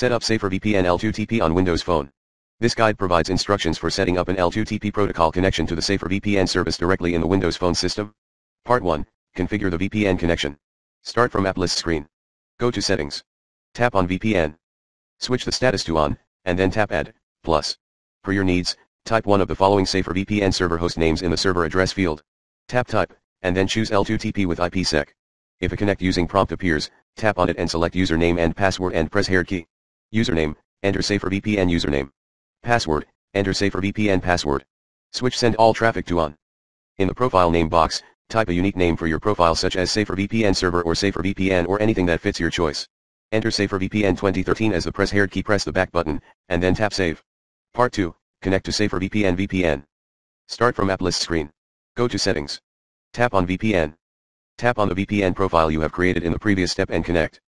Set up Safer VPN L2TP on Windows Phone. This guide provides instructions for setting up an L2TP protocol connection to the Safer VPN service directly in the Windows Phone system. Part 1, Configure the VPN connection. Start from App List screen. Go to Settings. Tap on VPN. Switch the status to On, and then tap Add, Plus. For your needs, type one of the following Safer VPN server host names in the server address field. Tap Type, and then choose L2TP with IPsec. If a connect using prompt appears, tap on it and select username and password and pre-shared key. Username, enter Safer VPN username. Password, enter Safer VPN password. Switch send all traffic to on. In the profile name box, type a unique name for your profile such as Safer VPN server or Safer VPN or anything that fits your choice. Enter Safer VPN 2013 as the pre-shared key press the back button, and then tap save. Part 2, connect to Safer VPN VPN. Start from app list screen. Go to settings. Tap on VPN. Tap on the VPN profile you have created in the previous step and connect.